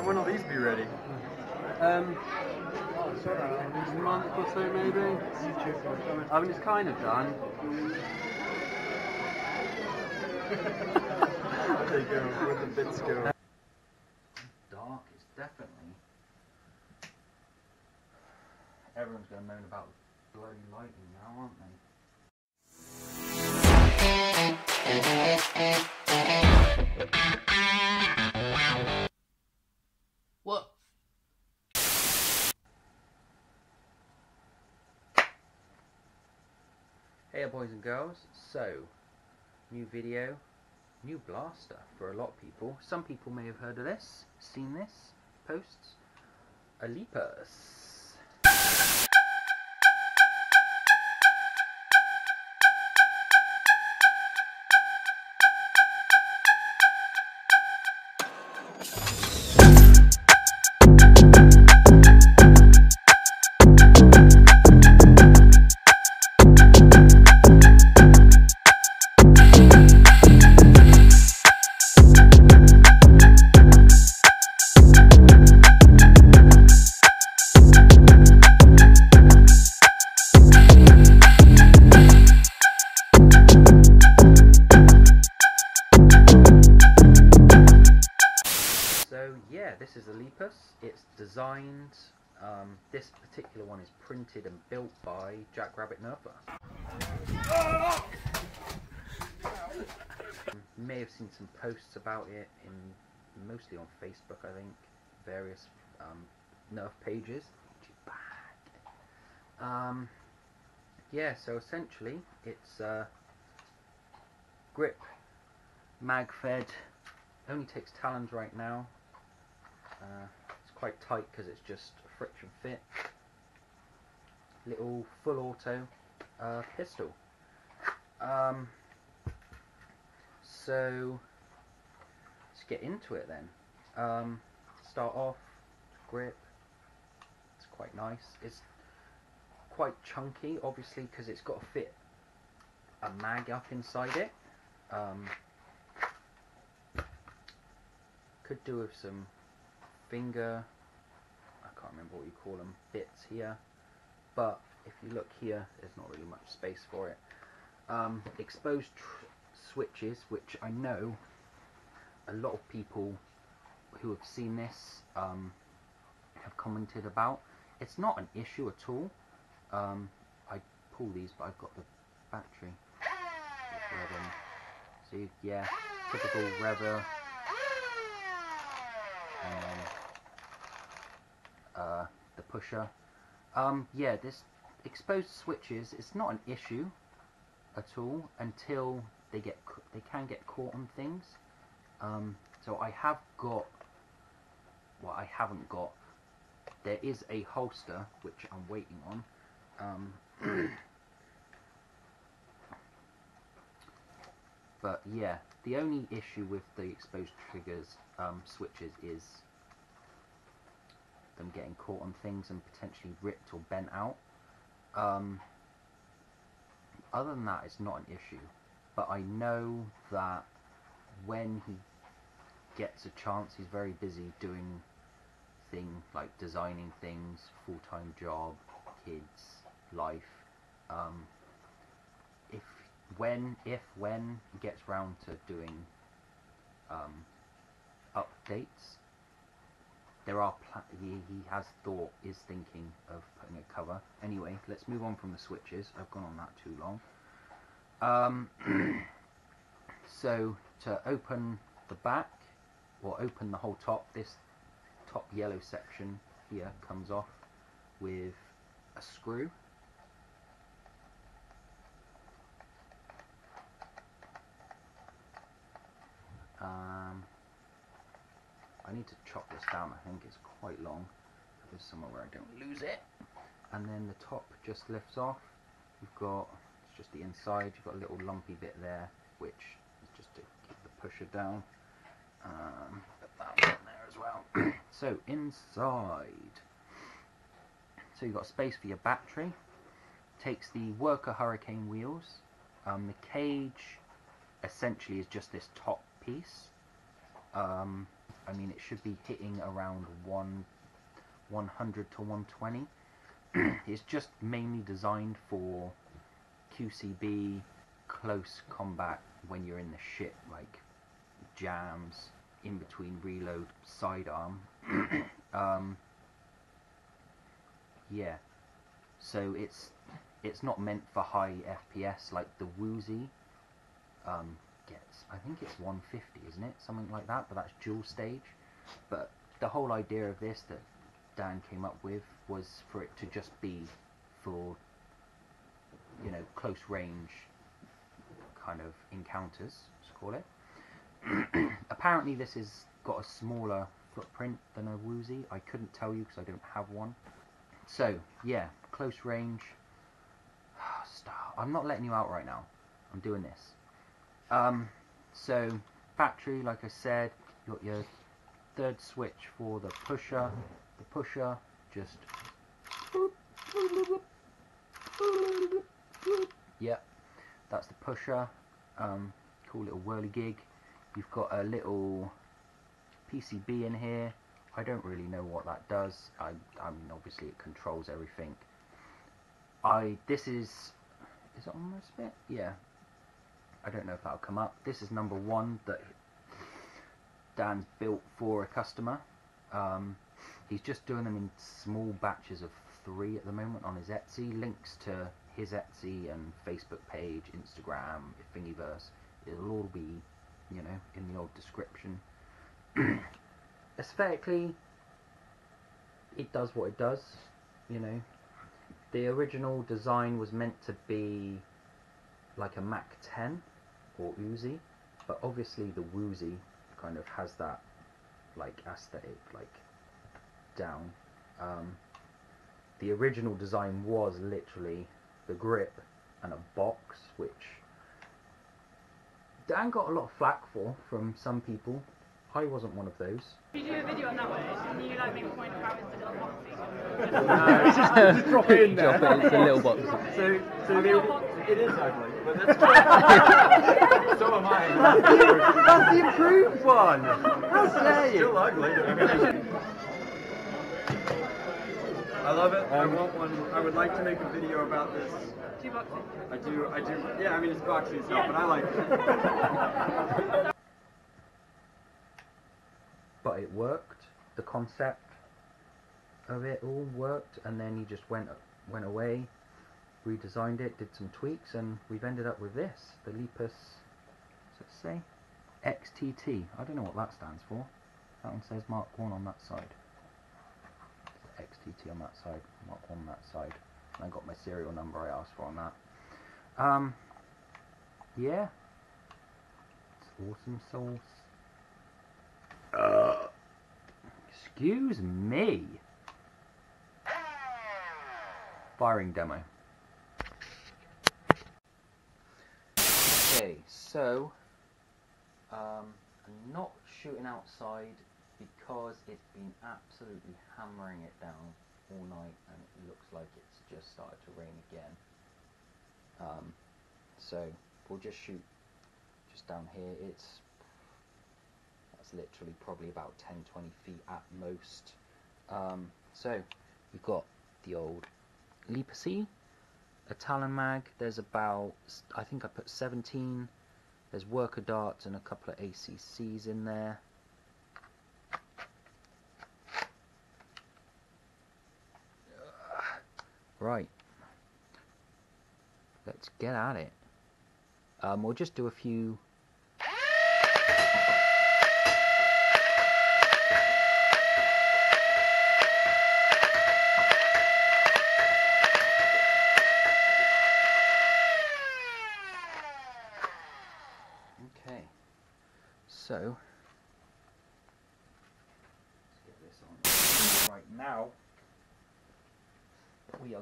So when will these be ready? Um, a month or so maybe. I mean, it's kind of done. they go, where the bits go. Dark is definitely. Everyone's going to moan about the bloody lighting now, aren't they? Hey boys and girls, so new video, new blaster for a lot of people. Some people may have heard of this, seen this, posts. A Lepus. Designed. Um, this particular one is printed and built by Jack Rabbit Nerfer. You may have seen some posts about it in mostly on Facebook, I think, various um, Nerf pages. Um, yeah, so essentially it's uh, grip, mag fed. Only takes talons right now. Uh, quite tight because it's just a friction fit. Little full auto uh, pistol. Um, so let's get into it then. Um, start off grip. It's quite nice. It's quite chunky, obviously, because it's got to fit a mag up inside it. Um, could do with some finger, I can't remember what you call them, bits here. But if you look here, there's not really much space for it. Um, exposed switches, which I know a lot of people who have seen this um, have commented about. It's not an issue at all. Um, I pull these, but I've got the battery. So yeah, typical rever. Uh, the pusher. Um, yeah, this exposed switches. It's not an issue at all until they get they can get caught on things. Um, so I have got. Well, I haven't got. There is a holster which I'm waiting on. Um, but yeah, the only issue with the exposed triggers um, switches is them getting caught on things and potentially ripped or bent out. Um, other than that, it's not an issue. But I know that when he gets a chance, he's very busy doing things like designing things, full-time job, kids, life. Um, if when if when he gets round to doing um, updates, there are he, he has thought is thinking of putting a cover. Anyway, let's move on from the switches. I've gone on that too long. Um, so to open the back or open the whole top, this top yellow section here comes off with a screw. I need to chop this down. I think it's quite long. There's somewhere where I don't lose it. And then the top just lifts off. You've got it's just the inside. You've got a little lumpy bit there, which is just to keep the pusher down. Um, put that one there as well. so inside, so you've got space for your battery. Takes the Worker Hurricane wheels. Um, the cage essentially is just this top piece. Um, I mean, it should be hitting around one, 100 to 120. it's just mainly designed for QCB, close combat when you're in the shit, like jams, in between reload, sidearm. um, yeah, so it's it's not meant for high FPS like the Woozy um, gets. I think it's 150, isn't it? Something like that, but that's dual stage. But the whole idea of this that Dan came up with was for it to just be for, you know, close range kind of encounters, let's call it. Apparently this has got a smaller footprint than a Woozy. I couldn't tell you because I don't have one. So, yeah, close range. I'm not letting you out right now. I'm doing this. Um, so, battery, like I said, you got your third switch for the pusher. The pusher just. Yep, that's the pusher. Um, cool little whirligig. You've got a little PCB in here. I don't really know what that does. I, I mean, obviously it controls everything. I this is is it on this bit? Yeah. I don't know if that'll come up. This is number one that Dan's built for a customer. Um, he's just doing them in small batches of three at the moment on his Etsy. Links to his Etsy and Facebook page, Instagram, Thingiverse. It'll all be, you know, in the old description. Aesthetically, it does what it does, you know. The original design was meant to be like a Mac 10 or Uzi, but obviously the Woozy kind of has that like aesthetic like down. Um, the original design was literally the grip and a box, which Dan got a lot of flack for from some people. I wasn't one of those. If you do a video on that one, can you like make a point of how it's a little boxy? just drop it in there. Drop it, it's a little box. So, so I'm the, not boxy. It is ugly, but that's so am I. That's the improved one! How dare It's still ugly. I love it. I um, want one. I would like to make a video about this. Too boxy. I do. I do. Yeah, I mean it's boxy and stuff, but I like it. But it worked. The concept of it all worked, and then he just went went away, redesigned it, did some tweaks, and we've ended up with this, the Lepus. let's say? XTT. I don't know what that stands for. That one says Mark One on that side. XTT on that side, Mark One on that side. And I got my serial number I asked for on that. Um. Yeah. It's awesome sauce. Uh, excuse me. Firing demo. Okay, so um, I'm not shooting outside because it's been absolutely hammering it down all night, and it looks like it's just started to rain again. Um, so we'll just shoot just down here. It's that's literally probably about 10 20 feet at most um, so we've got the old Lepusy a Talon mag there's about I think I put 17 there's worker darts and a couple of ACCs in there. Right. Let's get at it. Um, we'll just do a few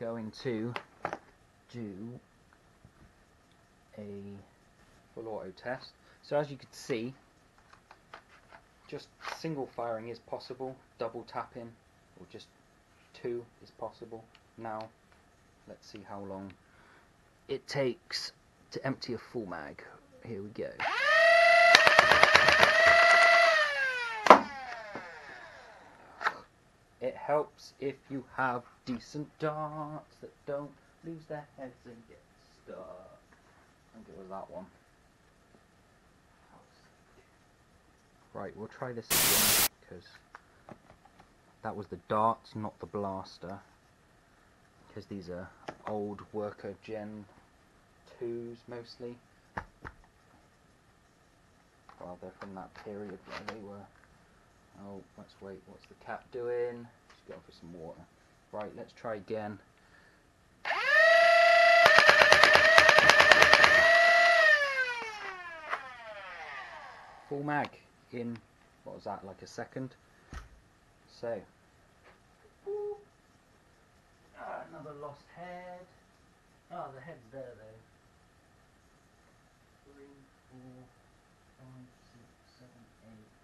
going to do a full auto test. So as you can see, just single firing is possible, double tapping, or just two is possible. Now, let's see how long it takes to empty a full mag. Here we go. It helps if you have decent darts that don't lose their heads and get stuck. I think it was that one. Right, we'll try this again because that was the darts, not the blaster. Because these are old worker Gen 2s mostly. Well, they're from that period where they were. Oh, let's wait. What's the cat doing? Going for some water. Right, let's try again. Full mag in, what was that, like a second? So. Ah, another lost head. Oh, the head's there though. Three, four, five, six, seven, eight.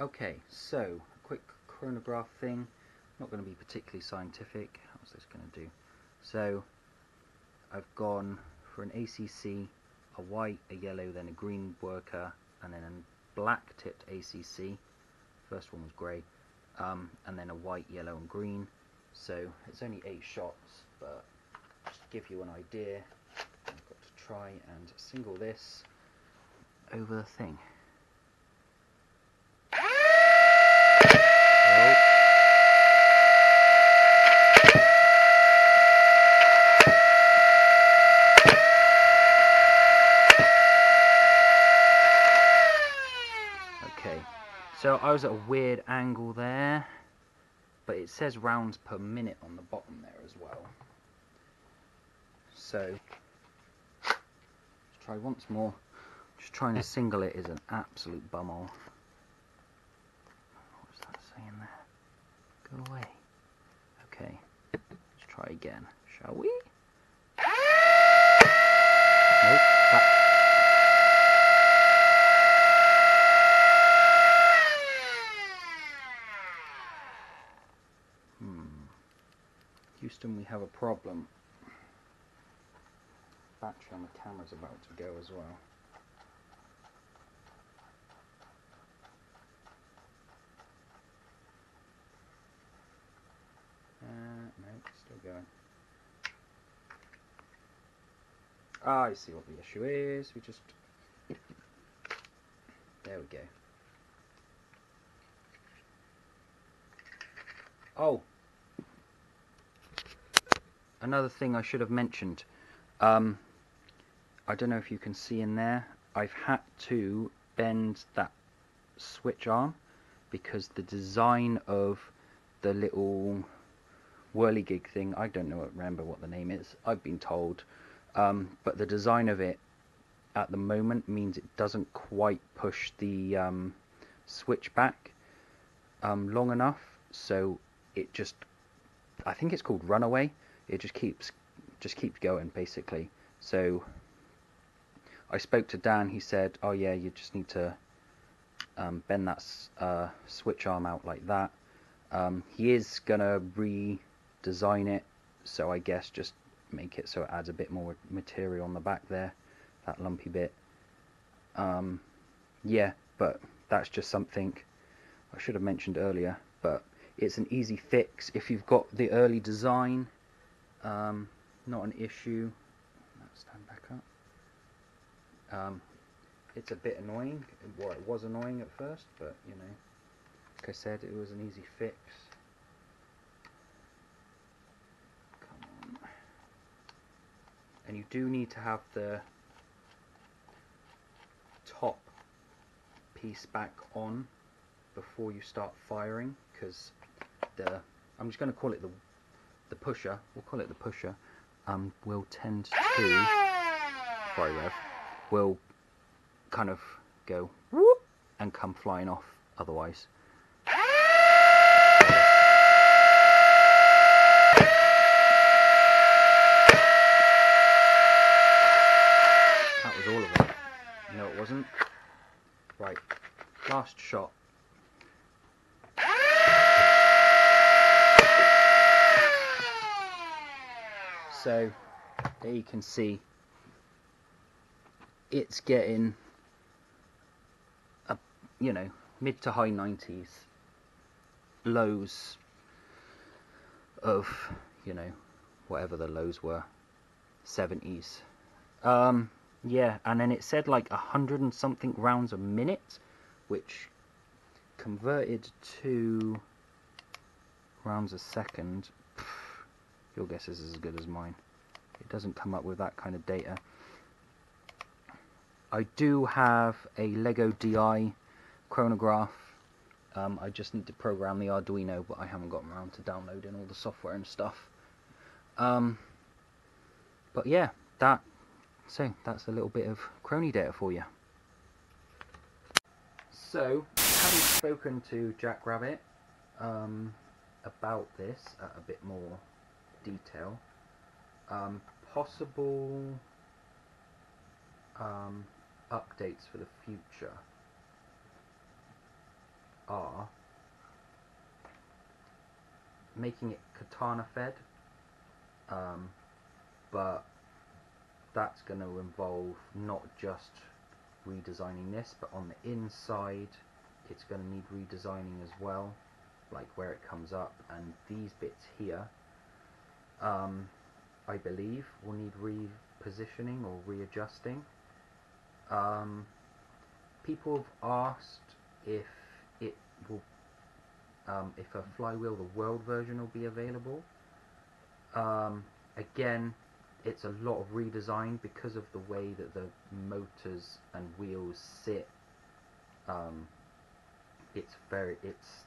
Okay, so a quick chronograph thing. Not going to be particularly scientific. How's this going to do? So I've gone for an ACC, a white, a yellow, then a green worker, and then a black tipped ACC. First one was grey, um, and then a white, yellow, and green. So it's only eight shots, but just to give you an idea, I've got to try and single this over the thing. Oh. Okay, I was at a weird angle there, but it says rounds per minute on the bottom there as well. So, let's try once more. Just trying to single it is an absolute bummer. What was that saying there? Go away. Okay, let's try again, shall we? Nope, that Hmm. Houston, we have a problem. Battery on the camera's about to go as well. Uh, still going. Ah, I see what the issue is. We just. There we go. Oh. Another thing I should have mentioned. Um, I don't know if you can see in there. I've had to bend that switch arm because the design of the little whirligig thing, I don't know, remember what the name is. I've been told. Um, but the design of it at the moment means it doesn't quite push the um, switch back um, long enough. So it just I think it's called runaway. It just keeps just keeps going basically. So I spoke to Dan. He said, "Oh yeah, you just need to um, bend that uh, switch arm out like that." Um, he is gonna redesign it, so I guess just make it so it adds a bit more material on the back there, that lumpy bit. Um, yeah, but that's just something I should have mentioned earlier. But it's an easy fix if you've got the early design. Um, not an issue. Stand back up. Um, it's a bit annoying. Well, it was annoying at first, but you know, like I said, it was an easy fix. Come on. And you do need to have the top piece back on before you start firing because the I'm just going to call it the the pusher we'll call it the pusher um will tend to sorry Rev will kind of go and come flying off otherwise So there you can see it's getting a you know mid to high 90s lows of you know whatever the lows were 70s um yeah and then it said like a hundred and something rounds a minute which converted to rounds a second your guess is as good as mine. It doesn't come up with that kind of data. I do have a Lego DI chronograph. Um, I just need to program the Arduino but I haven't gotten around to downloading all the software and stuff. Um, but yeah that so that's a little bit of chrony data for you. So having spoken to Jackrabbit um, about this at a bit more detail. Um, possible um, updates for the future are making it katana fed um, but that's going to involve not just redesigning this but on the inside it's going to need redesigning as well like where it comes up. And these bits here um, I believe will need repositioning or readjusting. Um, people have asked if it will um, if a flywheel the world version will be available. Um, again it's a lot of redesign because of the way that the motors and wheels sit. Um, it's very it's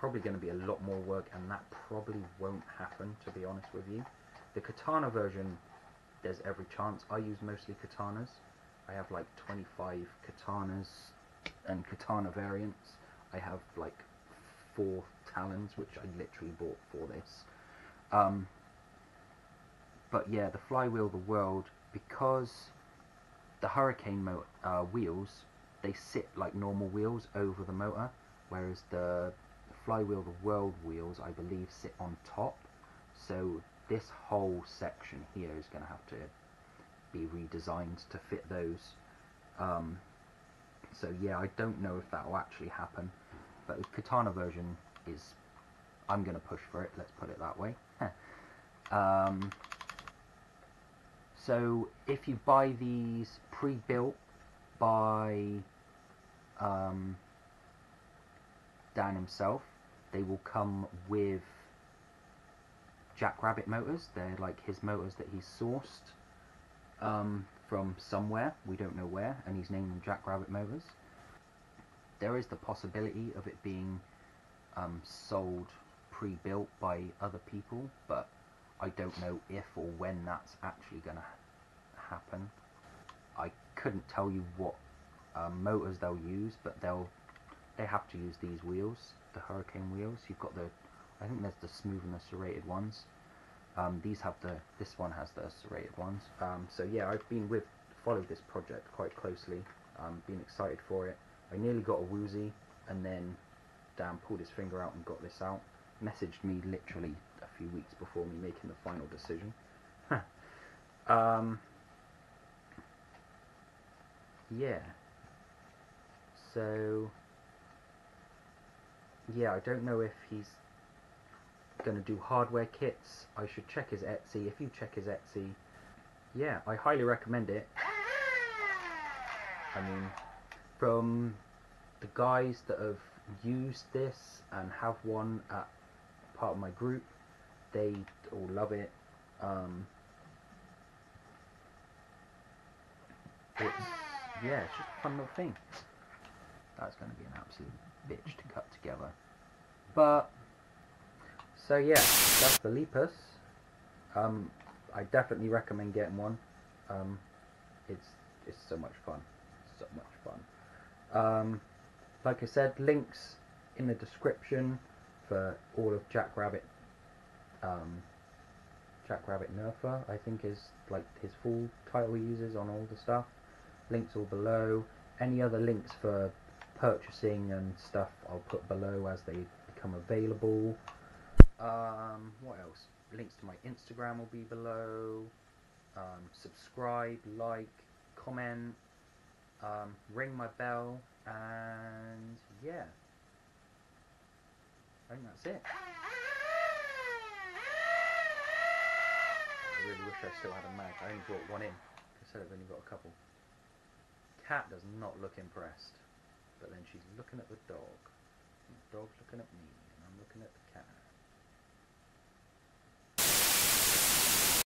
probably going to be a lot more work and that probably won't happen to be honest with you. The katana version there's every chance. I use mostly katanas. I have like 25 katanas and katana variants. I have like four talons which I literally bought for this. Um, but yeah the flywheel the world because the hurricane uh, wheels they sit like normal wheels over the motor whereas the flywheel the world wheels I believe sit on top. So this whole section here is going to have to be redesigned to fit those. Um, so yeah I don't know if that will actually happen but the katana version is I'm going to push for it let's put it that way. Um, so if you buy these pre-built by um, Dan himself, they will come with Jackrabbit motors. They're like his motors that he's sourced um, from somewhere, we don't know where, and he's named them Jackrabbit motors. There is the possibility of it being um, sold pre-built by other people, but I don't know if or when that's actually going to happen. I couldn't tell you what um, motors they'll use, but they'll they have to use these wheels, the Hurricane wheels. You've got the, I think there's the smooth and the serrated ones. Um, these have the, this one has the serrated ones. Um, so yeah, I've been with, followed this project quite closely. Um, been excited for it. I nearly got a woozy, and then Dan pulled his finger out and got this out. Messaged me literally a few weeks before me making the final decision. um, yeah. So, yeah, I don't know if he's going to do hardware kits. I should check his Etsy. If you check his Etsy, yeah, I highly recommend it. I mean, from the guys that have used this and have one at part of my group, they all love it. Um, it's yeah, it's just a fun little thing. That's going to be an absolute bitch to cut together. But so yeah, that's the Lepus. Um, I definitely recommend getting one. Um, it's it's so much fun, so much fun. Um, like I said, links in the description for all of Jackrabbit. Um, Jackrabbit Nerfer, I think is like his full title uses on all the stuff. Links all below. Any other links for purchasing and stuff I'll put below as they become available. Um, what else? Links to my Instagram will be below. um, subscribe, like, comment, um, ring my bell, and yeah. I think that's it. I really wish I still had a mag. I only brought one in. I said I've only got a couple. Cat does not look impressed, but then she's looking at the dog. And the dog's looking at me, and I'm looking at the cat.